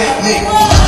technique.